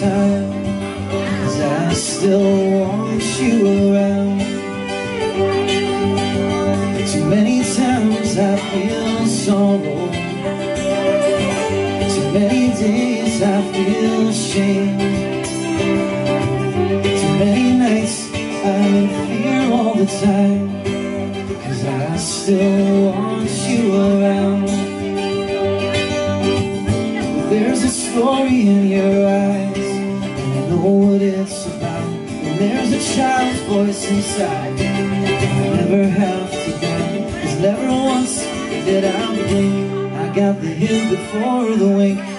time Cause I still want you around. Too many times I feel sorrow Too many days I feel shame Too many nights I'm in fear all the time Cause I still want you around story in your eyes. And I know what it's about And there's a child's voice inside. I never have to doubt Cause never once did I blink. I got the hint before the wink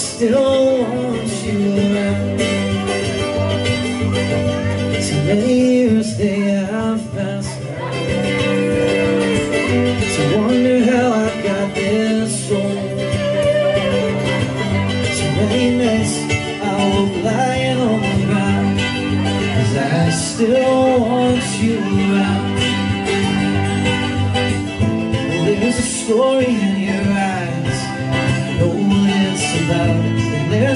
still want you around Too many years they have passed To wonder how I got this wrong too many nights I will lying on the ground Cause I still want you around There's a story in your eyes. Know what it's about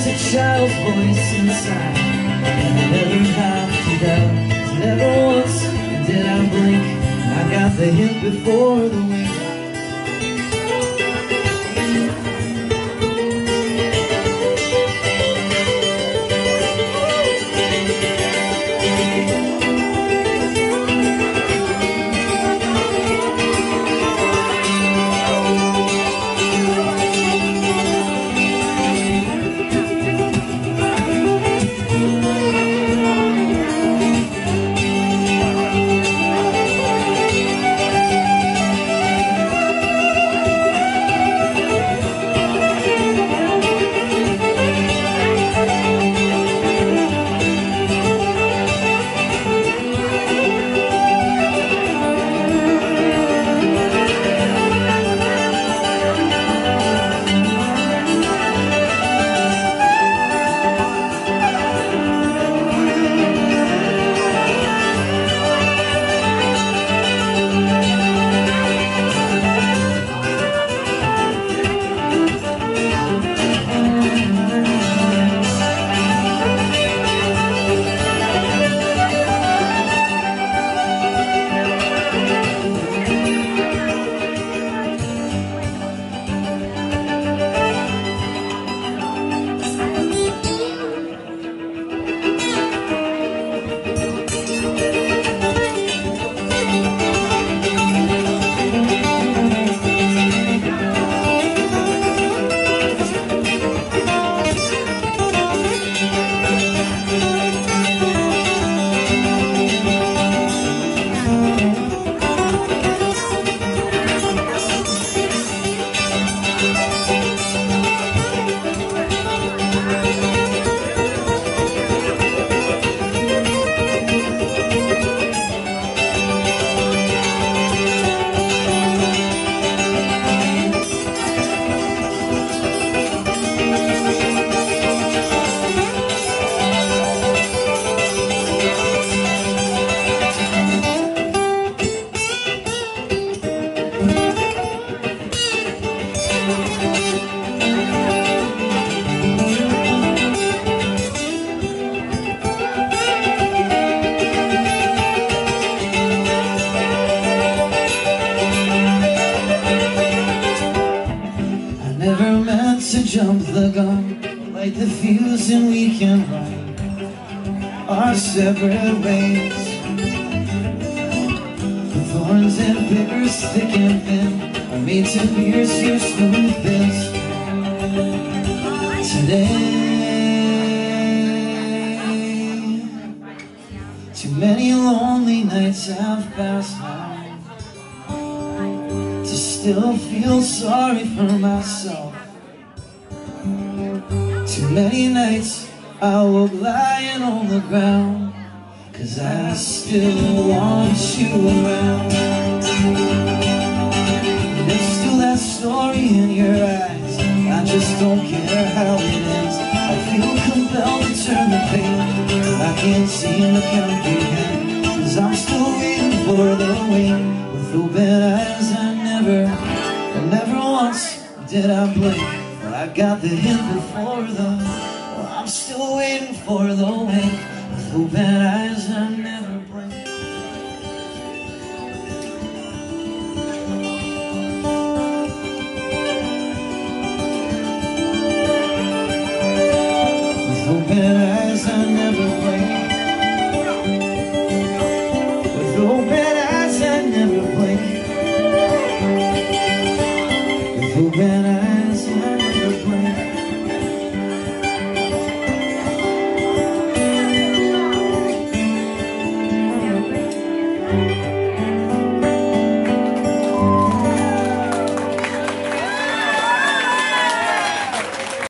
a child's voice inside. And I never have to doubt. Never once did I blink. I got the hint before the wink the gun Light the fuse and we can run Our separate ways. The thorns and bickers thick and thin Are made to pierce your smoothness Today Too many lonely nights have passed now to still feel sorry for myself Too many nights I woke lying on the ground Cause I still want you around. There's still that story in your eyes I just don't care how it ends. I feel compelled to turn the page I can't seem to comprehend. Cause I'm still waiting for the wing With open eyes I never, never once did I blink I got the hint before the I'm still waiting for the wink With open eyes I never blink With open eyes I never blink